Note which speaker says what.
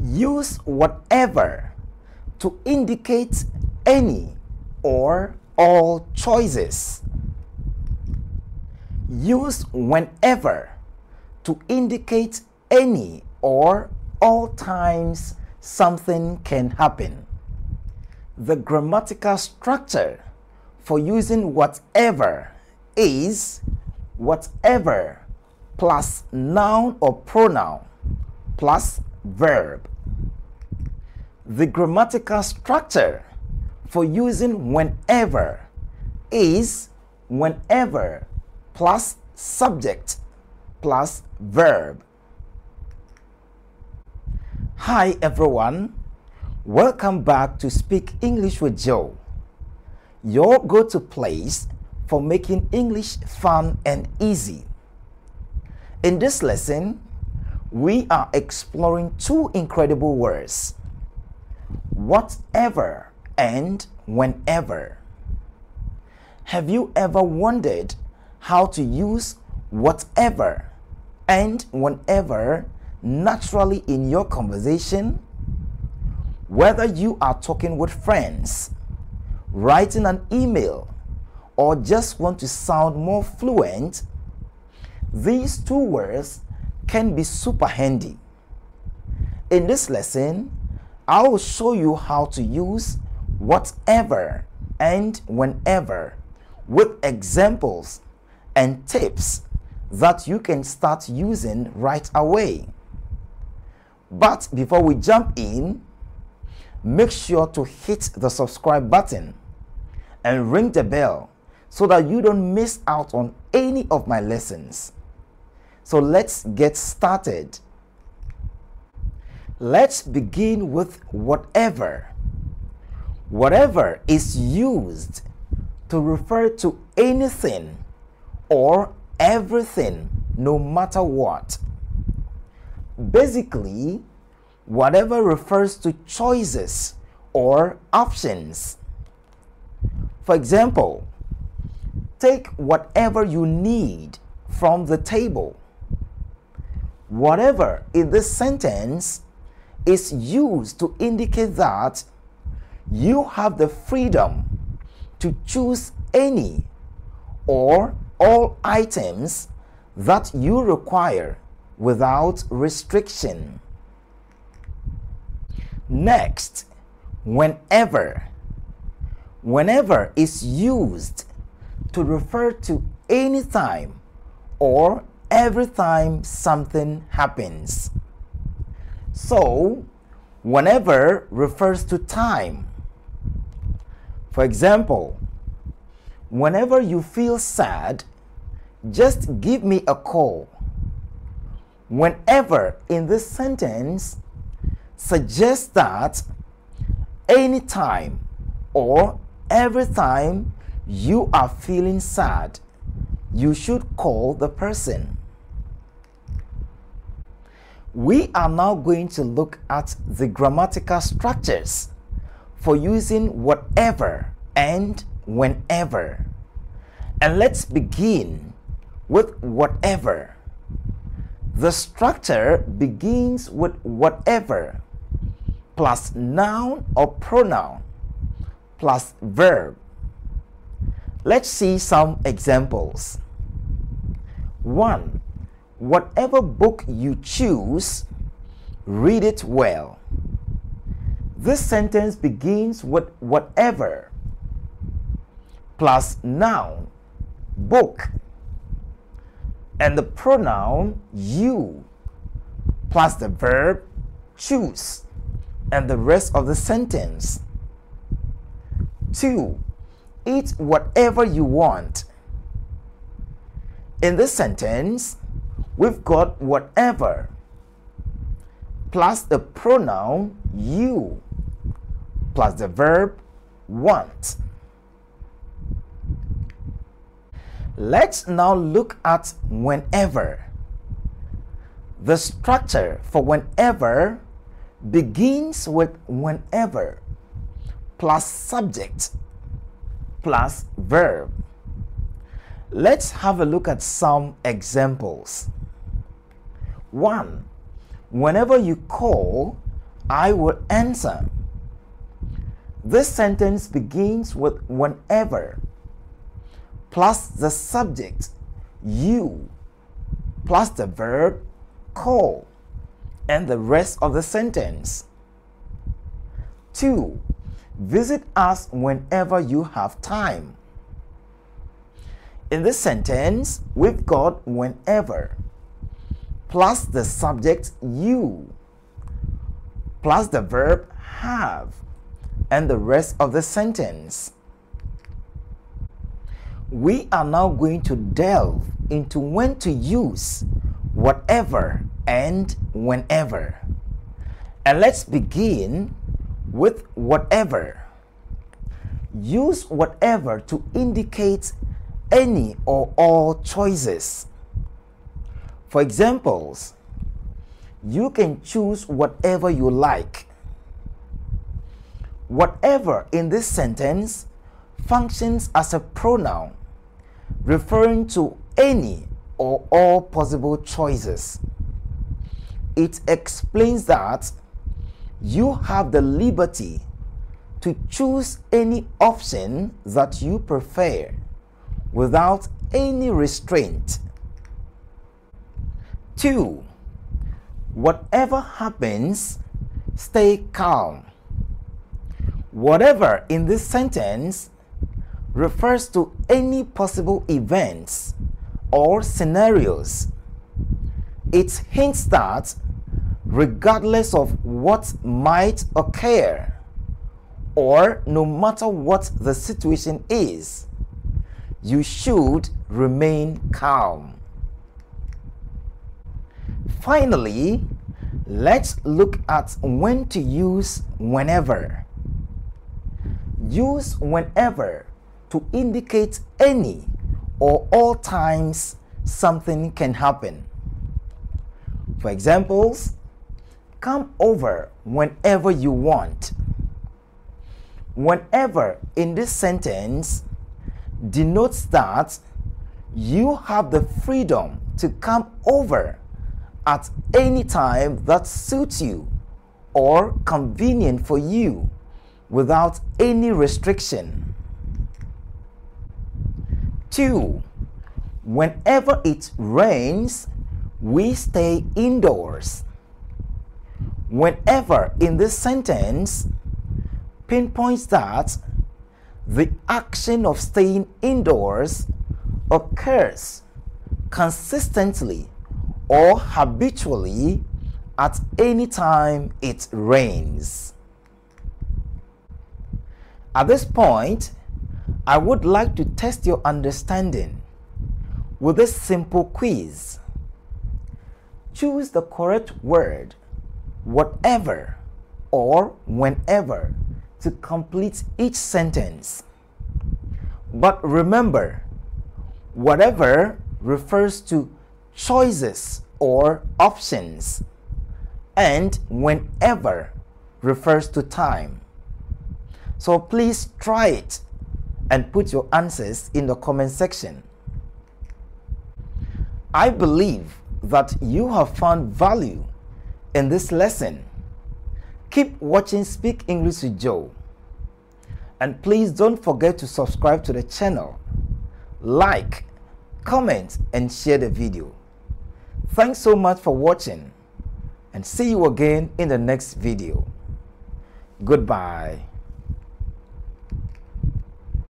Speaker 1: Use whatever to indicate any or all choices. Use whenever to indicate any or all times something can happen. The grammatical structure for using whatever is whatever plus noun or pronoun plus verb. The grammatical structure for using whenever is whenever plus subject plus verb. Hi everyone, welcome back to Speak English with Joe, your go-to place for making English fun and easy. In this lesson, we are exploring two incredible words, whatever and whenever. Have you ever wondered how to use whatever and whenever naturally in your conversation? Whether you are talking with friends, writing an email, or just want to sound more fluent, these two words can be super handy. In this lesson, I will show you how to use whatever and whenever with examples and tips that you can start using right away. But before we jump in, make sure to hit the subscribe button and ring the bell so that you don't miss out on any of my lessons. So let's get started. Let's begin with whatever. Whatever is used to refer to anything or everything, no matter what. Basically, whatever refers to choices or options. For example, take whatever you need from the table. Whatever in this sentence is used to indicate that you have the freedom to choose any or all items that you require without restriction. Next, whenever. Whenever is used to refer to any time or every time something happens. So, whenever refers to time. For example, whenever you feel sad, just give me a call. Whenever in this sentence suggests that anytime or every time you are feeling sad, you should call the person. We are now going to look at the grammatical structures for using whatever and whenever. And let's begin with whatever. The structure begins with whatever plus noun or pronoun plus verb. Let's see some examples. 1. Whatever book you choose, read it well. This sentence begins with whatever plus noun, book, and the pronoun you plus the verb choose and the rest of the sentence. 2. Eat whatever you want. In this sentence, we've got whatever plus the pronoun you plus the verb want. Let's now look at whenever. The structure for whenever begins with whenever plus subject plus verb. Let's have a look at some examples. 1. Whenever you call, I will answer. This sentence begins with whenever plus the subject you plus the verb call and the rest of the sentence. 2. Visit us whenever you have time. In this sentence, we've got whenever plus the subject you plus the verb have and the rest of the sentence. We are now going to delve into when to use whatever and whenever. And let's begin with whatever. Use whatever to indicate any or all choices. For examples, you can choose whatever you like. Whatever in this sentence functions as a pronoun referring to any or all possible choices. It explains that you have the liberty to choose any option that you prefer without any restraint. 2. Whatever happens, stay calm. Whatever in this sentence refers to any possible events or scenarios. It hints that regardless of what might occur, or no matter what the situation is, you should remain calm. Finally, let's look at when to use whenever. Use whenever to indicate any or all times something can happen. For examples, come over whenever you want. Whenever in this sentence denotes that you have the freedom to come over at any time that suits you or convenient for you without any restriction. 2. Whenever it rains, we stay indoors. Whenever in this sentence pinpoints that the action of staying indoors occurs consistently or habitually at any time it rains. At this point, I would like to test your understanding with this simple quiz. Choose the correct word, whatever or whenever, to complete each sentence. But remember, whatever refers to choices or options, and whenever refers to time. So please try it and put your answers in the comment section. I believe that you have found value in this lesson. Keep watching Speak English with Joe. And please don't forget to subscribe to the channel, like, comment, and share the video. Thanks so much for watching and see you again in the next video. Goodbye.